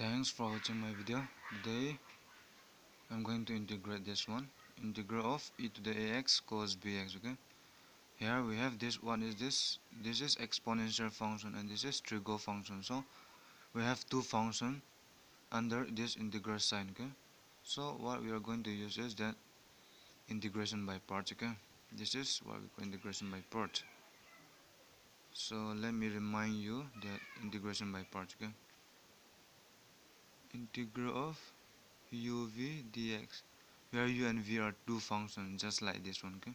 thanks for watching my video today. I'm going to integrate this one. Integral of e to the ax cos bx okay? Here we have this what is this? This is exponential function and this is trig function. So we have two function under this integral sign okay? So what we are going to use is that integration by parts okay? This is what we call integration by part. So let me remind you that integration by parts okay integral of uv dx where u and v are two functions just like this one okay?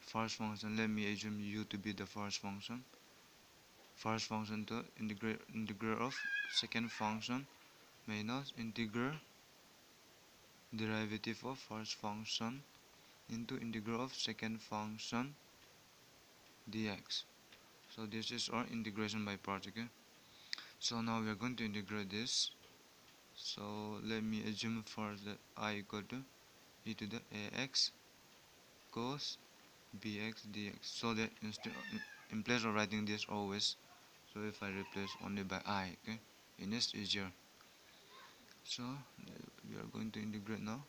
First function let me assume u to be the first function. First function to integrate integral of second function minus integral derivative of first function into integral of second function dx. So this is our integration by parts okay? So now we are going to integrate this so let me assume first that i equal to e to the ax cos bx dx. So that instead in place of writing this always so if I replace only by i okay it is easier. So we are going to integrate now.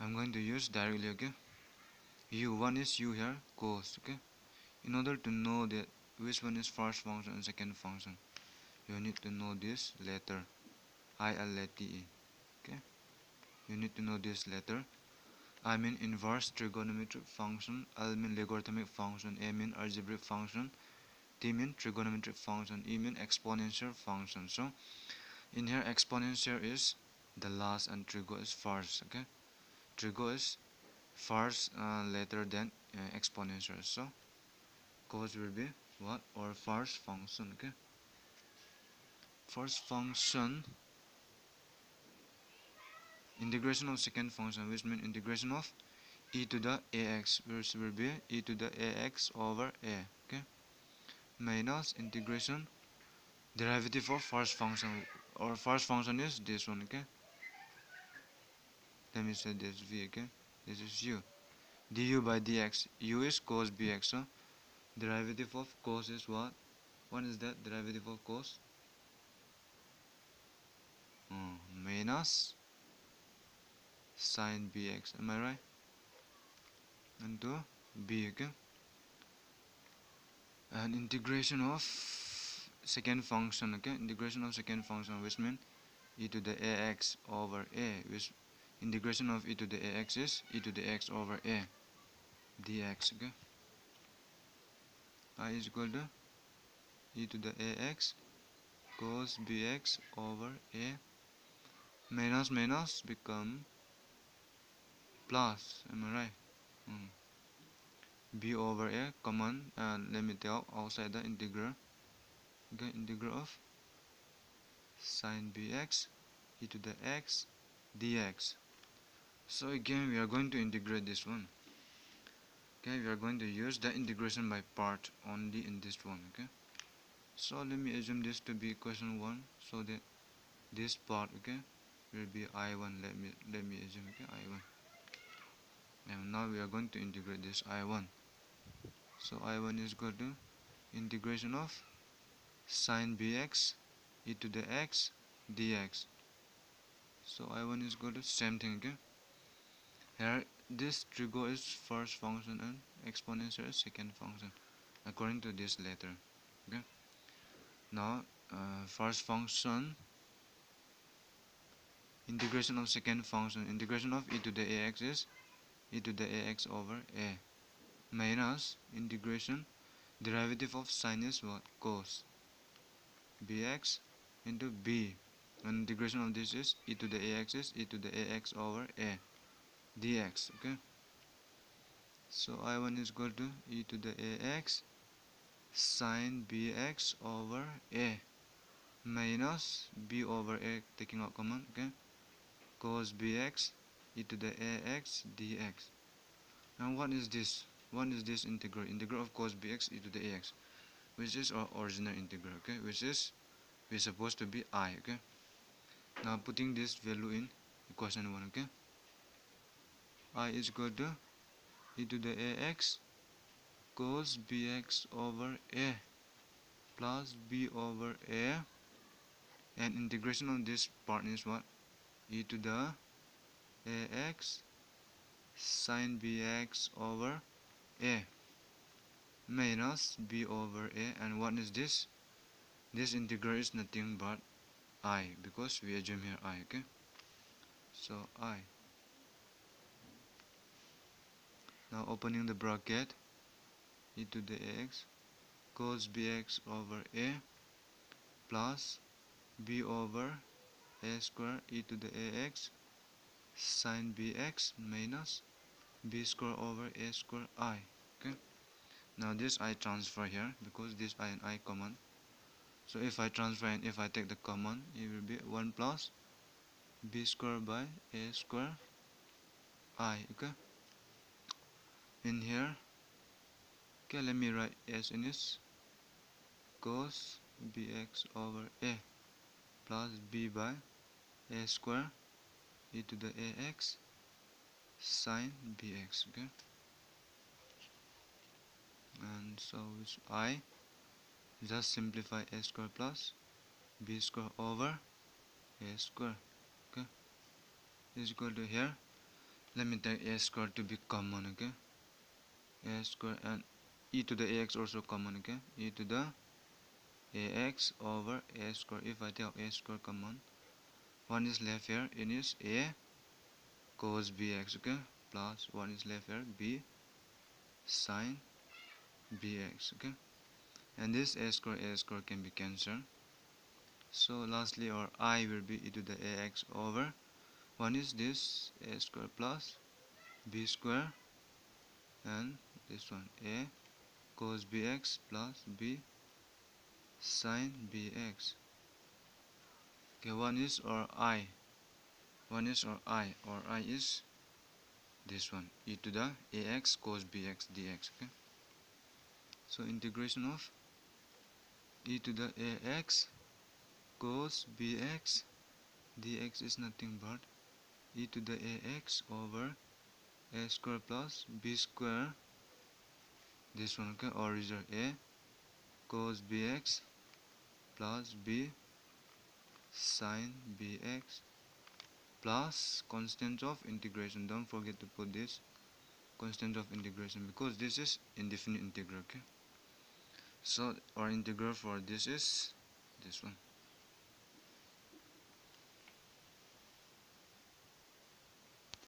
I'm going to use directly okay. u one is u here cos okay. In order to know that which one is first function and second function you need to know this letter ILATE okay? You need to know this letter. I mean inverse trigonometric function L mean logarithmic function A mean algebraic function T mean trigonometric function E mean exponential function. So in here exponential is the last and trigo is first okay? Trigo is first uh, than uh, exponential. So cos will be what? Or first function okay? First function integration of second function which means integration of e to the ax which will be e to the ax over a okay? Minus integration derivative of first function or first function is this one okay? Let me say this v okay? This is u. du by dx u is cos bx so derivative of cos is what? What is that derivative of cos? Oh, minus sine bx. Am I right? Into b okay and integration of second function okay? Integration of second function which means e to the ax over a which integration of e to the ax is e to the x over a dx okay? I is equal to e to the ax cos bx over a minus minus become plus am I right? Hmm. b over a common let me tell outside the integral okay integral of sine bx e to the x dx. So again we are going to integrate this one. Okay we are going to use the integration by part only in this one okay? So let me assume this to be equation 1 so that this part okay will be i1 let me let me assume okay i1 and now we are going to integrate this i1 so i1 is equal to integration of sine bx e to the x dx. So i1 is equal to same thing okay? Here this trigo is first function and exponential is second function according to this letter okay? Now uh, first function integration of second function integration of e to the ax is e to the ax over a minus integration derivative of sine is what cos. Bx into b. And integration of this is e to the ax is e to the ax over a dx okay? So i1 is equal to e to the ax sine bx over a minus b over a taking out common okay? Cos bx e to the ax dx. And what is this? What is this integral? Integral of cos bx e to the ax which is our original integral okay? Which is we supposed to be i okay? Now putting this value in equation 1 okay? i is equal to e to the ax cos bx over a plus b over a. And integration of this part is what? e to the ax sine bx over a. Minus b over a. And what is this? This integral is nothing but i. Because we assume here i okay? So i. Now opening the bracket. E to the ax cos bx over a plus b over a square e to the ax sine bx minus b square over a square i. Okay. Now this i transfer here because this i and i common. So if I transfer and if I take the common it will be 1 plus b square by a square i. Okay. In here okay let me write as in this cos bx over a plus b by a square e to the ax sine bx okay? And so it's i just simplify a square plus b square over a square okay? Is equal to here. Let me take a square to be common okay? A square and e to the ax also common okay? E to the ax over a square if I take a square common one is left here it is a cos bx okay? Plus one is left here b sine bx okay? And this a square a square can be cancelled. So lastly our i will be e to the ax over one is this a square plus b square and this one a cos bx plus b sine bx okay one is or i. One is or i. Or i is this one. E to the ax cos bx dx okay? So integration of e to the ax cos bx dx is nothing but e to the ax over a square plus b square. This one okay? Or result a cos bx plus b sine bx plus constant of integration. Don't forget to put this constant of integration because this is indefinite integral okay? So our integral for this is this one